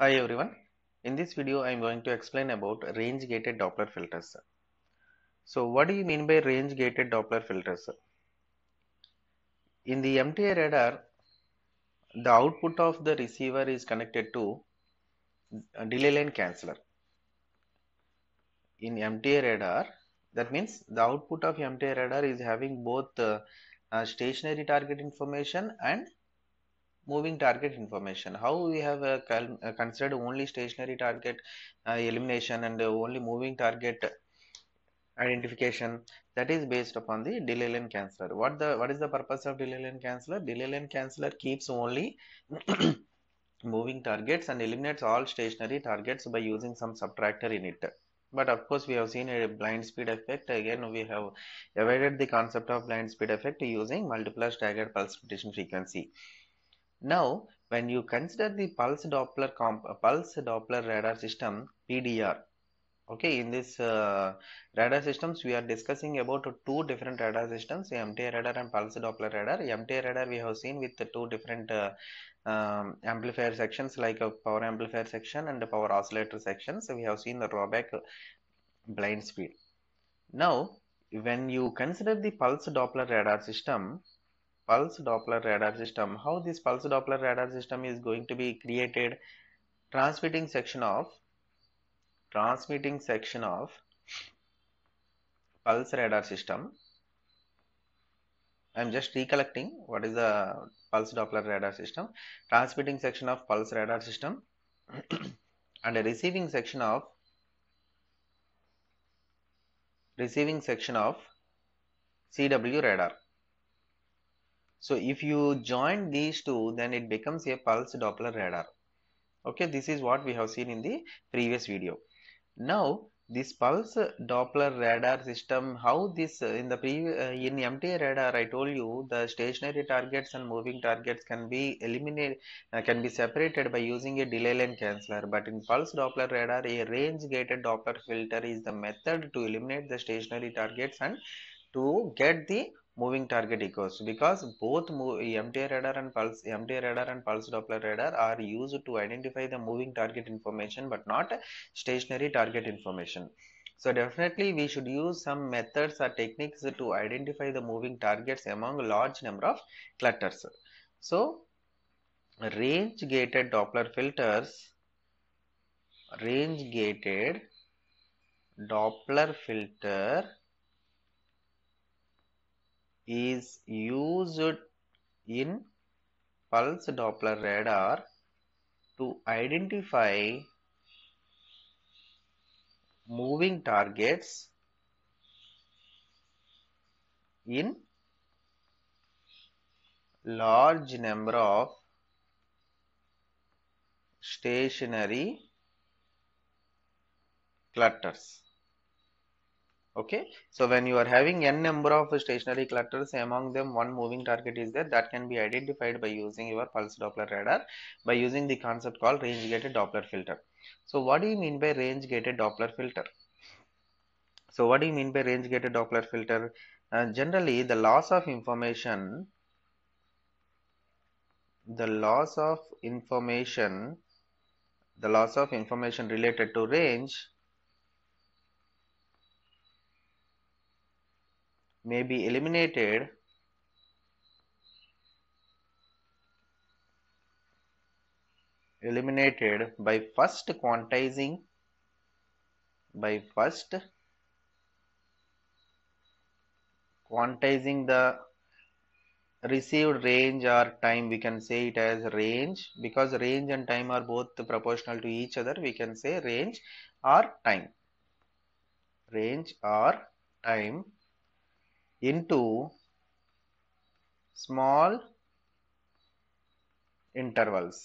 Hi everyone. In this video I am going to explain about range gated Doppler filters. So what do you mean by range gated Doppler filters? In the MTI radar the output of the receiver is connected to a delay line canceller. In MTI radar that means the output of MTI radar is having both uh, uh, stationary target information and moving target information. How we have uh, uh, considered only stationary target uh, elimination and only moving target identification that is based upon the delay line canceller what the what is the purpose of delay line canceller delay line canceller keeps only moving targets and eliminates all stationary targets by using some subtractor in it. But of course we have seen a blind speed effect. Again we have avoided the concept of blind speed effect using multiple staggered pulse frequency now, when you consider the pulse Doppler comp pulse Doppler radar system PDR, okay, in this uh, radar systems we are discussing about two different radar systems, MTI radar and pulse Doppler radar. MTI radar we have seen with the two different uh, um, amplifier sections like a power amplifier section and a power oscillator section. So we have seen the drawback blind speed. Now, when you consider the pulse Doppler radar system, pulse Doppler radar system. How this pulse Doppler radar system is going to be created? Transmitting section of transmitting section of pulse radar system. I am just recollecting what is the pulse Doppler radar system. Transmitting section of pulse radar system and a receiving section of receiving section of CW radar. So if you join these two, then it becomes a pulse Doppler radar. Okay, this is what we have seen in the previous video. Now, this pulse Doppler radar system, how this uh, in the previous uh, in MTI radar, I told you the stationary targets and moving targets can be eliminated, uh, can be separated by using a delay line canceller. But in pulse Doppler radar, a range gated Doppler filter is the method to eliminate the stationary targets and to get the moving target echoes because both MTI radar and pulse MTI radar and pulse Doppler radar are used to identify the moving target information but not stationary target information. So definitely we should use some methods or techniques to identify the moving targets among large number of clutters. So range gated Doppler filters range gated Doppler filter is used in pulse Doppler radar to identify moving targets in large number of stationary clutters okay? So when you are having n number of stationary clusters among them one moving target is there that can be identified by using your pulse doppler radar by using the concept called range gated doppler filter. So what do you mean by range gated doppler filter? So what do you mean by range gated doppler filter? Uh, generally the loss of information the loss of information the loss of information related to range may be eliminated eliminated by first quantizing by first quantizing the received range or time. We can say it as range. Because range and time are both proportional to each other we can say range or time. Range or time into small intervals.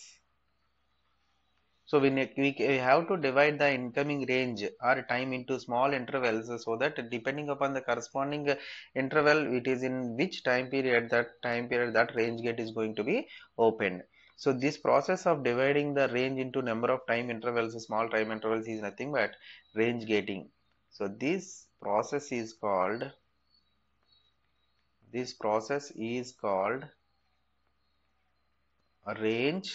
So we, we have to divide the incoming range or time into small intervals so that depending upon the corresponding interval it is in which time period that time period that range gate is going to be opened. So this process of dividing the range into number of time intervals small time intervals is nothing but range gating. So this process is called this process is called range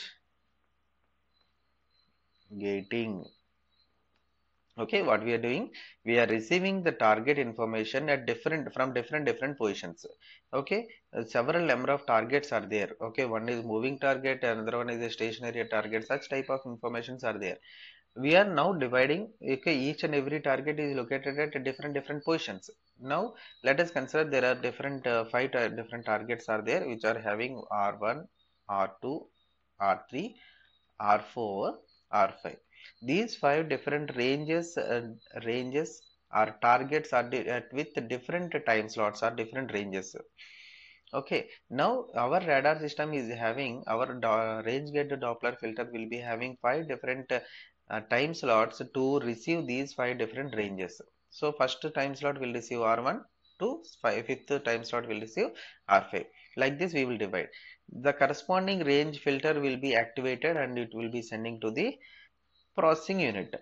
gating. Okay what we are doing? We are receiving the target information at different from different different positions. Okay Uh, several number of targets are there. Okay one is moving target another one is a stationary target. Such type of informations are there we are now dividing okay each and every target is located at different different positions. Now let us consider there are different uh, five ta- different targets are there which are having r1 r2 r3 r4 r5 these five different ranges uh, ranges or targets are at with different time slots or different ranges. Okay now our radar system is having our range gate doppler filter will be having five different uh, time slots to receive these five different ranges. So first time slot will receive r1 to five, fifth time slot will receive r5 like this we will divide. The corresponding range filter will be activated and it will be sending to the processing unit.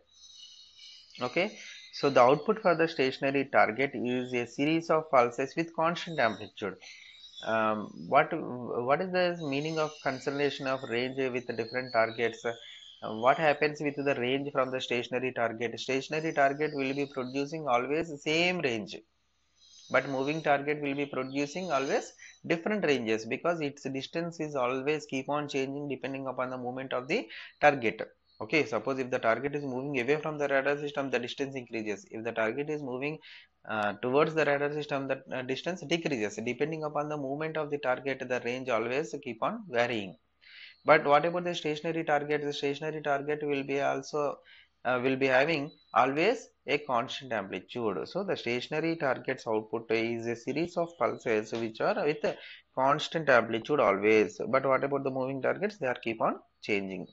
Okay? So the output for the stationary target is a series of pulses with constant amplitude. Um, what what is the meaning of consideration of range with different targets what happens with the range from the stationary target? Stationary target will be producing always same range. But moving target will be producing always different ranges because its distance is always keep on changing depending upon the movement of the target. Okay suppose if the target is moving away from the radar system the distance increases. If the target is moving uh, towards the radar system the uh, distance decreases. Depending upon the movement of the target the range always keep on varying but what about the stationary target? The stationary target will be also uh, will be having always a constant amplitude. So the stationary target's output is a series of pulses which are with constant amplitude always. But what about the moving targets? They are keep on changing.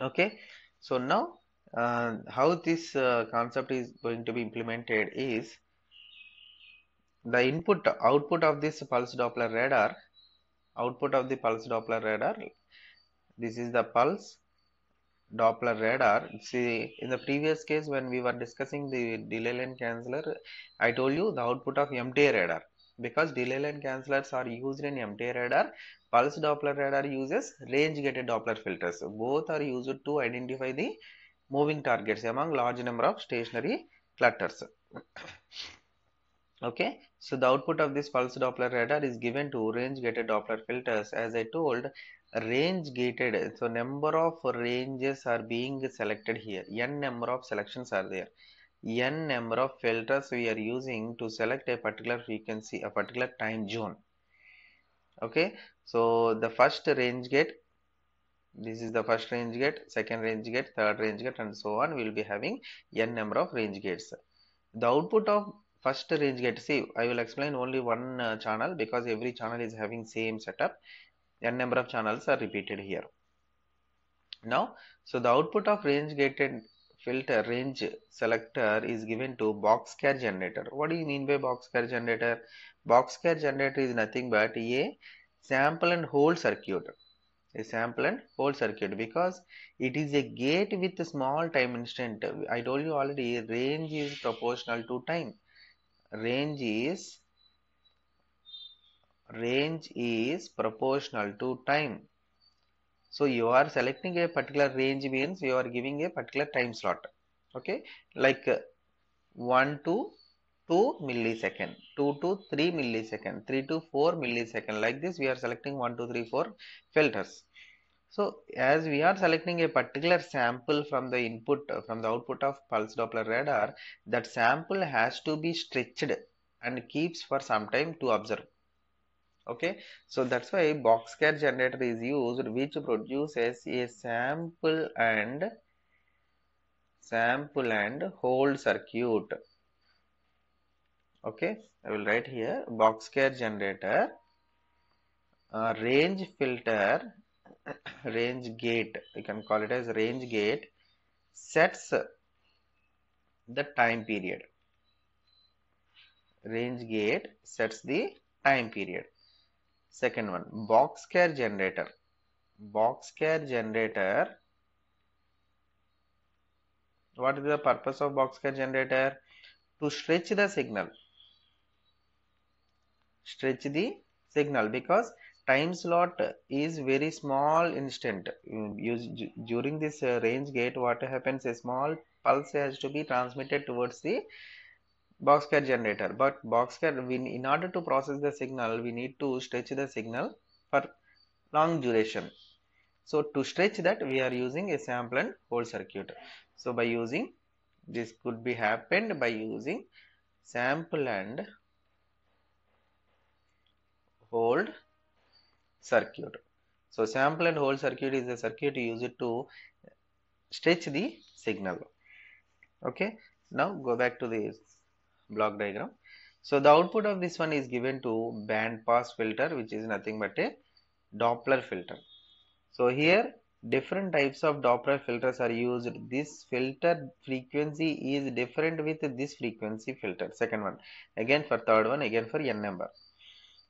Okay? So now uh, how this uh, concept is going to be implemented is the input output of this pulse doppler radar output of the pulse doppler radar. This is the pulse doppler radar. See in the previous case when we were discussing the delay line canceller i told you the output of mti radar. Because delay line cancellers are used in mti radar pulse doppler radar uses range gated doppler filters. Both are used to identify the moving targets among large number of stationary clutters okay so the output of this pulse doppler radar is given to range gated doppler filters. As i told range gated so number of ranges are being selected here. N number of selections are there. N number of filters we are using to select a particular frequency a particular time zone. Okay so the first range gate this is the first range gate second range gate third range gate and so on. We will be having n number of range gates. The output of first range gate see i will explain only one uh, channel because every channel is having same setup. N number of channels are repeated here. Now so the output of range gated filter range selector is given to boxcar generator. What do you mean by boxcar generator? Boxcar generator is nothing but a sample and hold circuit. A sample and hold circuit because it is a gate with a small time instant. I told you already range is proportional to time range is range is proportional to time. So you are selecting a particular range means you are giving a particular time slot. Okay? Like uh, 1 to 2 millisecond 2 to 3 millisecond 3 to 4 millisecond. Like this we are selecting 1 2 3 4 filters so as we are selecting a particular sample from the input uh, from the output of pulse doppler radar that sample has to be stretched and keeps for some time to observe. Okay? So that's why boxcar generator is used which produces a sample and sample and hold circuit. Okay? I will write here boxcar generator uh, range filter range gate you can call it as range gate sets the time period. Range gate sets the time period. Second one boxcar generator. Boxcar generator what is the purpose of boxcar generator? To stretch the signal. Stretch the signal because time slot is very small instant. Use, during this uh, range gate what happens a small pulse has to be transmitted towards the boxcar generator. But boxcar we, in order to process the signal we need to stretch the signal for long duration. So to stretch that we are using a sample and hold circuit. So by using this could be happened by using sample and hold circuit. So sample and hold circuit is a circuit used to stretch the signal. Okay? Now go back to the block diagram. So the output of this one is given to band pass filter which is nothing but a doppler filter. So here different types of doppler filters are used. This filter frequency is different with this frequency filter. Second one. Again for third one again for n number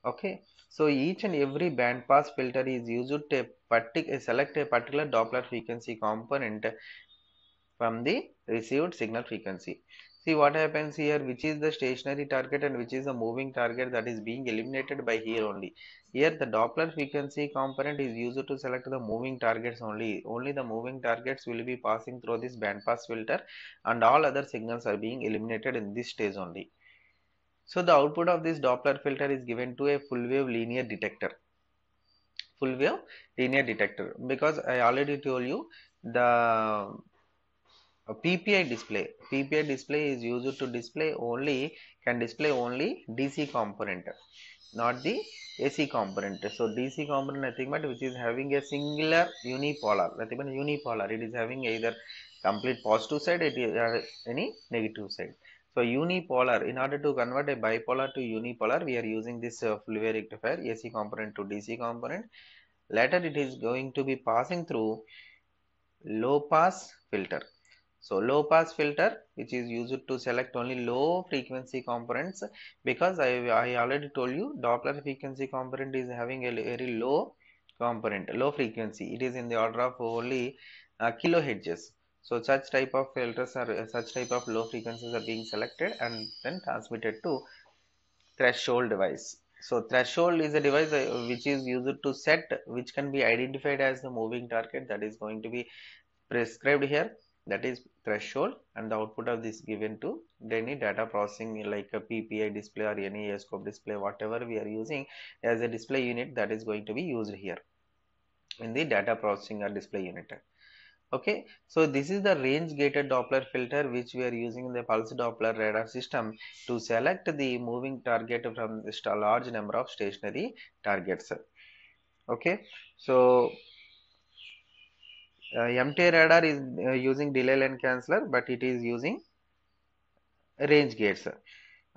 okay. So each and every band pass filter is used to particular uh, select a particular doppler frequency component from the received signal frequency. See what happens here which is the stationary target and which is the moving target that is being eliminated by here only. Here the doppler frequency component is used to select the moving targets only. Only the moving targets will be passing through this bandpass filter and all other signals are being eliminated in this stage only so the output of this doppler filter is given to a full wave linear detector. Full wave linear detector. Because i already told you the a PPI display PPI display is used to display only can display only DC component not the AC component. So DC component nothing but which is having a singular unipolar nothing but unipolar. It is having either complete positive side it is uh, any negative side so unipolar in order to convert a bipolar to unipolar we are using this uh, full rectifier AC component to DC component. Later it is going to be passing through low pass filter. So low pass filter which is used to select only low frequency components because I, I already told you Doppler frequency component is having a very low component low frequency. It is in the order of only uh, kilohertz so such type of filters are such type of low frequencies are being selected and then transmitted to threshold device. So threshold is a device uh, which is used to set which can be identified as the moving target that is going to be prescribed here. That is threshold and the output of this given to any data processing like a PPI display or any scope display whatever we are using as a display unit that is going to be used here in the data processing or display unit okay so this is the range gated doppler filter which we are using in the pulse doppler radar system to select the moving target from a large number of stationary targets. Okay so uh, MTI radar is uh, using delay line canceller but it is using range gates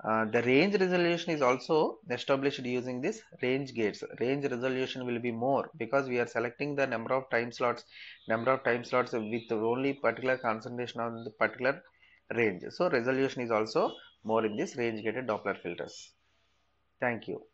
uh, the range resolution is also established using this range gates. Range resolution will be more because we are selecting the number of time slots number of time slots with only particular concentration on the particular range. So resolution is also more in this range gated doppler filters. Thank you